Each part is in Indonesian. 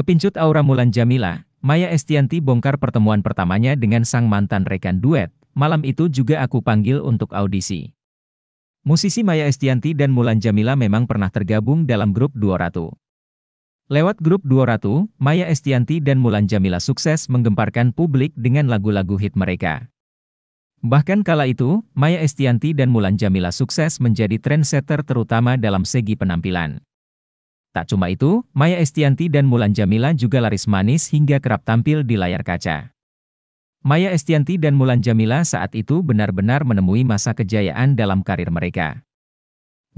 Kepincut aura Mulan Jamila, Maya Estianti bongkar pertemuan pertamanya dengan sang mantan rekan duet, malam itu juga aku panggil untuk audisi. Musisi Maya Estianti dan Mulan Jamila memang pernah tergabung dalam grup Duo Ratu. Lewat grup Duo Ratu, Maya Estianti dan Mulan Jamila sukses menggemparkan publik dengan lagu-lagu hit mereka. Bahkan kala itu, Maya Estianti dan Mulan Jamila sukses menjadi trendsetter terutama dalam segi penampilan. Tak cuma itu, Maya Estianti dan Mulan Jamila juga laris manis hingga kerap tampil di layar kaca. Maya Estianti dan Mulan Jamila saat itu benar-benar menemui masa kejayaan dalam karir mereka.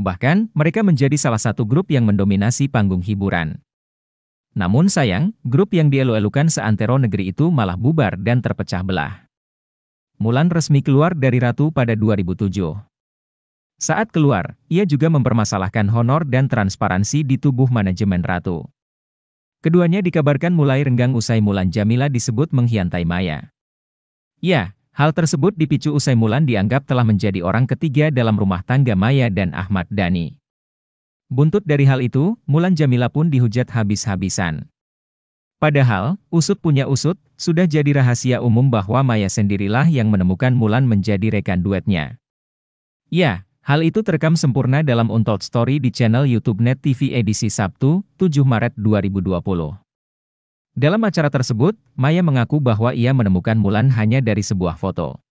Bahkan, mereka menjadi salah satu grup yang mendominasi panggung hiburan. Namun sayang, grup yang dielu-elukan seantero negeri itu malah bubar dan terpecah belah. Mulan resmi keluar dari Ratu pada 2007. Saat keluar, ia juga mempermasalahkan honor dan transparansi di tubuh manajemen Ratu. Keduanya dikabarkan mulai renggang usai Mulan Jamila disebut menghiantai Maya. Ya, hal tersebut dipicu usai Mulan dianggap telah menjadi orang ketiga dalam rumah tangga Maya dan Ahmad Dhani. Buntut dari hal itu, Mulan Jamila pun dihujat habis-habisan. Padahal, usut punya usut, sudah jadi rahasia umum bahwa Maya sendirilah yang menemukan Mulan menjadi rekan duetnya. Ya, Hal itu terekam sempurna dalam Untold Story di channel YouTube Net TV edisi Sabtu, 7 Maret 2020. Dalam acara tersebut, Maya mengaku bahwa ia menemukan Mulan hanya dari sebuah foto.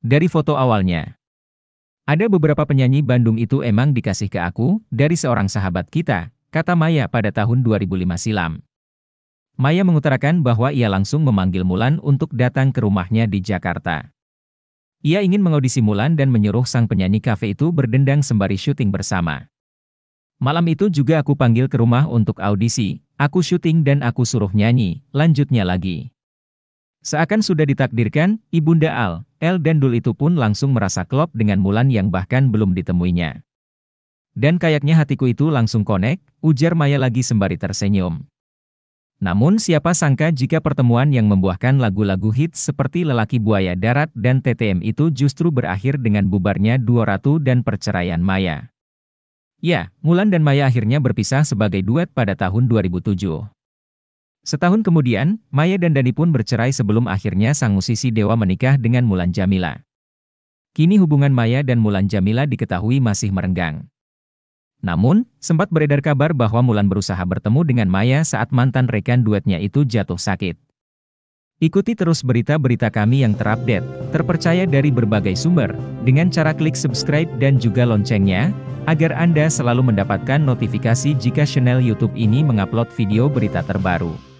Dari foto awalnya, ada beberapa penyanyi Bandung itu emang dikasih ke aku, dari seorang sahabat kita, kata Maya pada tahun 2005 silam. Maya mengutarakan bahwa ia langsung memanggil Mulan untuk datang ke rumahnya di Jakarta. Ia ingin mengaudisi Mulan dan menyuruh sang penyanyi kafe itu berdendang sembari syuting bersama. Malam itu juga aku panggil ke rumah untuk audisi, aku syuting dan aku suruh nyanyi, lanjutnya lagi. Seakan sudah ditakdirkan, Ibunda Al, El dan Dul itu pun langsung merasa klop dengan Mulan yang bahkan belum ditemuinya. Dan kayaknya hatiku itu langsung konek, ujar Maya lagi sembari tersenyum. Namun siapa sangka jika pertemuan yang membuahkan lagu-lagu hits seperti Lelaki Buaya Darat dan TTM itu justru berakhir dengan bubarnya Duo Ratu dan perceraian Maya. Ya, Mulan dan Maya akhirnya berpisah sebagai duet pada tahun 2007. Setahun kemudian, Maya dan Dani pun bercerai sebelum akhirnya sang musisi Dewa menikah dengan Mulan Jamila. Kini hubungan Maya dan Mulan Jamila diketahui masih merenggang. Namun, sempat beredar kabar bahwa Mulan berusaha bertemu dengan Maya saat mantan rekan duetnya itu jatuh sakit. Ikuti terus berita-berita kami yang terupdate, terpercaya dari berbagai sumber, dengan cara klik subscribe dan juga loncengnya, agar Anda selalu mendapatkan notifikasi jika channel YouTube ini mengupload video berita terbaru.